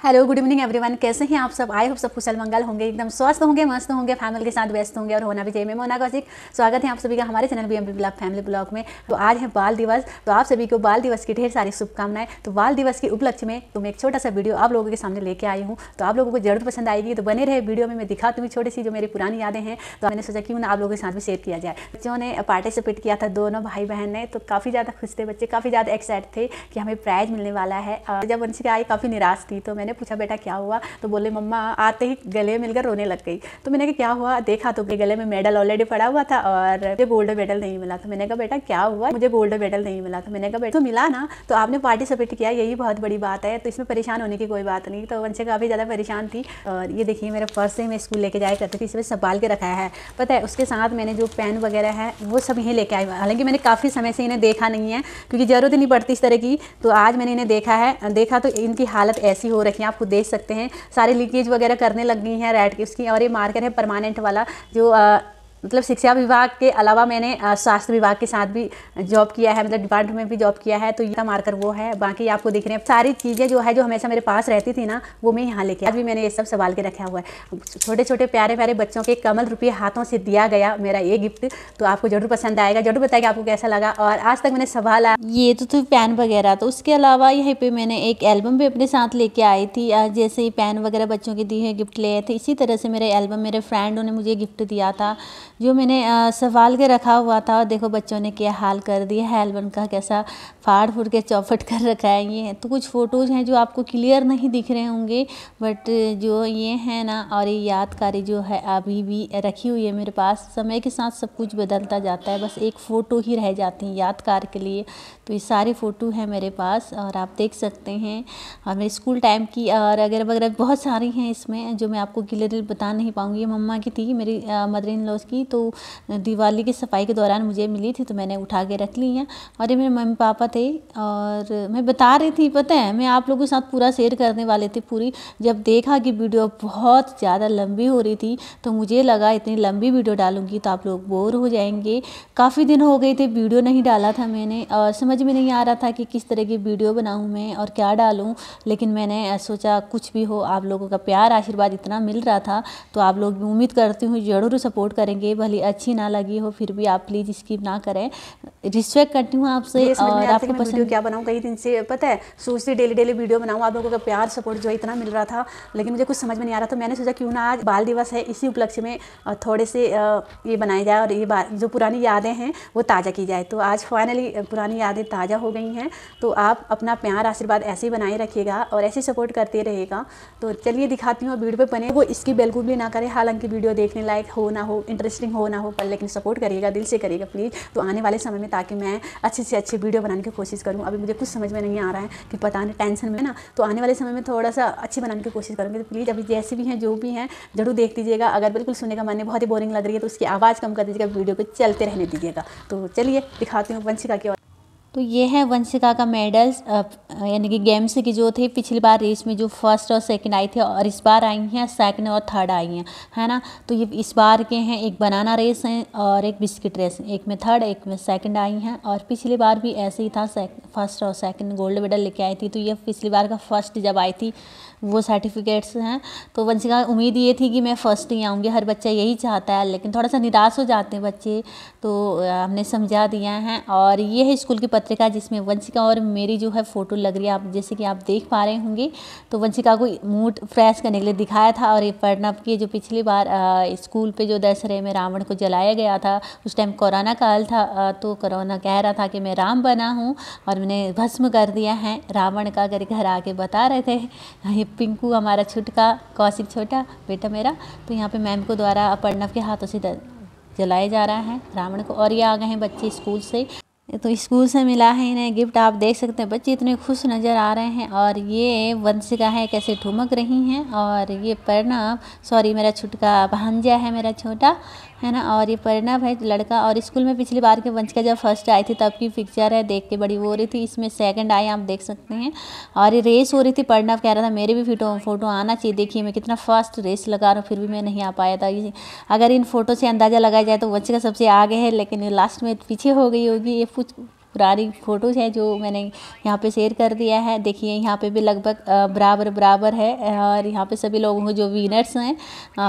Hello good evening everyone कैसे हैं आप सब? आए हो सब कुशल मंगल होंगे, एकदम स्वस्थ होंगे, मस्त होंगे फैमिली के साथ व्यस्त होंगे और होना भी चाहिए। मैं मोना कौशिक, स्वागत है आप सभी का हमारे channel B M blog family blog में। तो आज है बाल दिवस तो आप सभी को बाल दिवस की ढेर सारी शुभकामनाएँ। तो बाल दिवस के उपलक्ष्य में तो मैं एक छोटा सा वीडियो आप लोगों के सामने लेके आई हूँ। तो आप लोगों को ज़रूर पसंद आएगी। तो बने रहे वीडियो में, मैं दिखा हूँ छोटी सी जो मेरी पुरानी यादें हैं। तो मैंने सोचा क्यों ना आप लोगों के साथ भी शेयर किया जाए। बच्चों ने पार्टिसिपेट किया था दोनों भाई बहन ने तो काफ़ी ज़्यादा खुश थे बच्चे, काफ़ी ज़्यादा एक्साइट थे कि हमें प्राइज़ मिलने वाला है। जब वंशिका आई, काफ़ी निराश थी। तो मैंने पूछा, बेटा, क्या हुआ? तो बोले, मम्मा, आते ही गले मिलकर रोने लग गई। तो मैंने कहा, क्या हुआ? देखा तो गले में मेडल ऑलरेडी पड़ा हुआ था और मुझे गोल्ड मेडल नहीं मिला तो मैंने कहा, बेटा, क्या हुआ? मुझे गोल्ड मेडल नहीं मिला तो मैंने कहा, बेटा तो मिला ना तो आपने पार्टिसिपेट किया, यही बहुत बड़ी बात है तो इसमें परेशान होने की कोई बात नहीं। तो वंशे काफ़ी ज़्यादा परेशान थी और ये देखिए, मेरे पर्स से मैं स्कूल लेके जाया करती थी इसमें संभाल के रखा है। पता है, उसके साथ मैंने जो पेन वगैरह है, वो सब यहीं लेके आई हालाँकि मैंने काफ़ी समय से इन्हें देखा नहीं है, क्योंकि ज़रूरत ही नहीं पड़ती इस तरह की तो आज मैंने इन्हें देखा है। देखा तो इनकी हालत ऐसी हो रखी है आपको देख सकते हैं। सारे लीकेज वगैरह करने लग गई हैं, रेड की उसकी और ये मार्कर है, परमानेंट वाला, जो मतलब शिक्षा विभाग के अलावा मैंने स्वास्थ्य विभाग के साथ भी जॉब किया है मतलब डिपार्टमेंट में भी जॉब किया है तो ये मार्कर वो है। बाकी आपको दिख रहे हैं, सारी चीज़ें जो है, जो हमेशा मेरे पास रहती थी ना, वो मैं यहाँ लेके, आज भी मैंने ये सब संभाल के रखा हुआ है। छोटे छोटे प्यारे प्यारे बच्चों के कमल रुपये हाथों से दिया गया मेरा ये गिफ्ट तो आपको ज़रूर पसंद आएगा। ज़रूर बताएगा आपको कैसा लगा, और आज तक मैंने संभाला। ये तो तो पेन वगैरह तो उसके अलावा यहीं पर मैंने एक एल्बम भी अपने साथ लेके आई थी। जैसे पेन वगैरह बच्चों के दिए गिफ्ट लिए थे, इसी तरह से मेरे एल्बम मेरे फ्रेंडों ने मुझे गिफ्ट दिया था। जो मैंने संभाल के रखा हुआ था, और देखो बच्चों ने क्या हाल कर दिया है एल्बम का कैसा फाड़ फूड़ के चौपट कर रखा है ये। तो कुछ फ़ोटोज़ हैं जो आपको क्लियर नहीं दिख रहे होंगे, बट जो ये है ना, और ये यादकारी जो है अभी भी रखी हुई है मेरे पास, समय के साथ सब कुछ बदलता जाता है, बस एक फ़ोटो ही रह जाती है यादगार के लिए। तो ये सारी फ़ोटो हैं मेरे पास, और आप देख सकते हैं, और मेरे स्कूल टाइम की, और अगर वगैरह बहुत सारी हैं इसमें, जो मैं आपको क्लियर बता नहीं पाऊँगी। मम्मा की थी, मेरी मदर इन लॉज की तो दिवाली की सफ़ाई के दौरान मुझे मिली थी तो मैंने उठा के रख ली हैं। और ये मेरे मम्मी पापा थे और मैं बता रही थी, पता है, मैं आप लोगों के साथ पूरा शेयर करने वाले थे पूरी। जब देखा कि वीडियो बहुत ज़्यादा लंबी हो रही थी तो मुझे लगा इतनी लंबी वीडियो डालूँगी तो आप लोग बोर हो जाएँगे। काफ़ी दिन हो गए थे, वीडियो नहीं डाला था मैंने और समझ में नहीं आ रहा था कि किस तरह की वीडियो बनाऊँ मैं और क्या डालूँ। लेकिन मैंने सोचा कुछ भी हो, आप लोगों का प्यार, आशीर्वाद इतना मिल रहा था तो आप लोग उम्मीद करती हूँ ज़रूर सपोर्ट करेंगे। भले अच्छी ना लगी हो फिर भी आप प्लीज़ स्किप ना करें। रिस्पेक्ट करती हूँ आपसे और आपको पसंद क्या बनाऊँ। कई दिन से पता है सोचती डेली डेली वीडियो बनाऊँ आप लोगों का प्यार सपोर्ट जो है इतना मिल रहा था लेकिन मुझे कुछ समझ में नहीं आ रहा था। मैंने सोचा क्यों ना आज बाल दिवस है इसी उपलक्ष्य में थोड़े से ये बनाए जाए और ये जो पुरानी यादें हैं वो ताज़ा की जाए। तो आज फाइनली पुरानी यादें ताज़ा हो गई हैं तो आप अपना प्यार आशीर्वाद ऐसे ही बनाए रखिएगा और ऐसे सपोर्ट करते रहेगा। तो चलिए दिखाती हूँ वीडियो पर बने वो इसकी बिल्कुल भी ना करें हालाँकि वीडियो देखने लायक हो ना हो इंटरेस्टिंग हो ना हो, पर लेकिन सपोर्ट करिएगा, दिल से करिएगा प्लीज़ तो आने वाले समय में ताकि मैं अच्छे से अच्छी वीडियो बनाने की कोशिश करूँ। अभी मुझे कुछ समझ में नहीं आ रहा है कि पता नहीं टेंशन में ना। तो आने वाले समय में थोड़ा सा अच्छी बनाने की कोशिश करूँगी। तो प्लीज़ अभी जैसे भी हैं, जो भी हैं, ज़रूर देख दीजिएगा अगर बिल्कुल सुनने का मन बहुत ही बोरिंग लग रही है तो उसकी आवाज़ कम कर दीजिएगा वीडियो को चलते रहने दीजिएगा। तो चलिए, दिखाती हूँ वंशिका की तो ये है वंशिका का मेडल्स यानी कि गेम्स की जो थे, पिछली बार रेस में जो फ़र्स्ट और सेकंड आई थी और इस बार आई हैं सेकंड और थर्ड आई हैं, है ना? तो ये इस बार के हैं, एक बनाना रेस हैं और एक बिस्किट रेस एक में थर्ड एक में सेकंड आई हैं और पिछली बार भी ऐसे ही था फ़र्स्ट और सेकंड गोल्ड मेडल लेके आई थी तो ये पिछली बार का फ़र्स्ट जब आई थी वो सर्टिफिकेट्स हैं। तो वंशिका, उम्मीद ये थी कि मैं फ़र्स्ट ही आऊँगी। हर बच्चा यही चाहता है, लेकिन थोड़ा सा निराश हो जाते हैं बच्चे। तो हमने समझा दिया है। और ये है स्कूल की पत्रिका जिसमें वंशिका और मेरी जो है फ़ोटो लग रही है। आप, जैसे कि आप देख पा रहे होंगे तो वंशिका को मूड फ्रेश करने के लिए दिखाया था। और ये प्रणब की जो पिछली बार स्कूल पे जो दशहरे में रावण को जलाया गया था, उस टाइम कोरोना काल था। तो कोरोना कह रहा था कि मैं राम बना हूँ। और मैंने भस्म कर दिया है। रावण का घर घर आके बता रहे थे। पिंकू हमारा छुटका, कौशिक छोटा बेटा मेरा तो यहाँ पे मैम को द्वारा प्रणव के हाथों से जलाया जा रहा है, रावण को, और ये आ गए हैं बच्चे स्कूल से। तो स्कूल से मिला है इन्हें गिफ्ट, आप देख सकते हैं, बच्चे इतने खुश नज़र आ रहे हैं, और ये वंशिका है, कैसे ठुमक रही हैं, और ये प्रणव सॉरी मेरा छुटका भांजा है, मेरा छोटा है ना? और ये परिणव है, लड़का और स्कूल में पिछली बार के वंशिका जब फ़र्स्ट आई थी, तब की पिक्चर है, देख के बड़ी वो रही थी। इसमें सेकंड आई आप देख सकते हैं। और ये रेस हो रही थी परिणव कह रहा था, मेरे भी फ़ोटो फ़ोटो आना चाहिए। देखिए, मैं कितना फ़र्स्ट रेस लगा रहा हूँ, फिर भी मैं नहीं आ पाया था। अगर इन फ़ोटो से अंदाज़ा लगाया जाए तो वंशिका सबसे आगे है, लेकिन लास्ट में पीछे हो गई होगी, ये पुरानी फ़ोटोज़ हैं जो मैंने यहाँ पे शेयर कर दिया है। देखिए, यहाँ पे भी लगभग बराबर बराबर है और यहाँ पे सभी लोगों को जो विनर्स हैं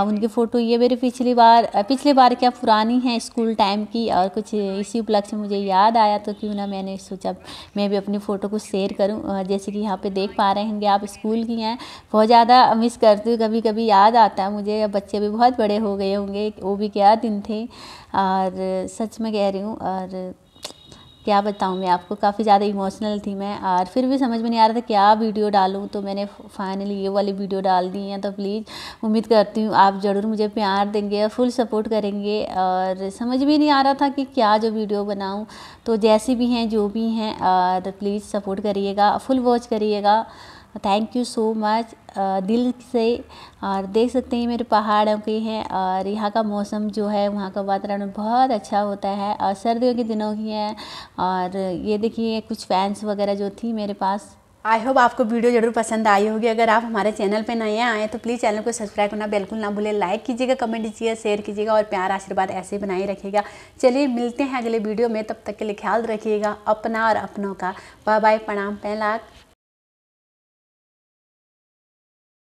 उनकी फ़ोटो, ये मेरी पिछली बार पिछली बार क्या पुरानी है स्कूल टाइम की, और कुछ इसी उपलक्ष्य मुझे याद आया तो क्यों ना मैंने सोचा, मैं भी अपनी फ़ोटो को शेयर करूँ। जैसे कि यहाँ पर देख पा रहे होंगे आप स्कूल की हैं, बहुत ज़्यादा मिस करती हूँ कभी कभी याद आता है मुझे बच्चे भी बहुत बड़े हो गए होंगे, वो भी क्या दिन थे, और सच में कह रही हूँ, और क्या बताऊँ, मैं आपको काफ़ी ज़्यादा इमोशनल थी मैं और फिर भी समझ में नहीं आ रहा था क्या वीडियो डालूँ। तो मैंने फाइनली ये वाली वीडियो डाल दी है तो प्लीज़ उम्मीद करती हूँ आप ज़रूर मुझे प्यार देंगे और फुल सपोर्ट करेंगे। और समझ भी नहीं आ रहा था कि क्या जो वीडियो बनाऊँ। तो जैसी भी हैं, जो भी हैं, और प्लीज़ सपोर्ट करिएगा फुल वॉच करिएगा। थैंक यू सो मच दिल से और देख सकते हैं मेरे पहाड़ों के हैं, और यहाँ का मौसम जो है, वहाँ का वातावरण बहुत अच्छा होता है, और सर्दियों के दिनों की है, और ये देखिए कुछ फैंस वगैरह जो थी मेरे पास। आई होप आपको वीडियो ज़रूर पसंद आई होगी। अगर आप हमारे चैनल पे नए आए तो प्लीज़ चैनल को सब्सक्राइब करना बिल्कुल ना भूलें। लाइक कीजिएगा कमेंट कीजिएगा शेयर कीजिएगा, और प्यार, आशीर्वाद ऐसे ही बनाए रखिएगा। चलिए, मिलते हैं अगले वीडियो में। तब तक के लिए ख्याल रखिएगा, अपना और अपनों का। बाय बाय प्रणाम पहला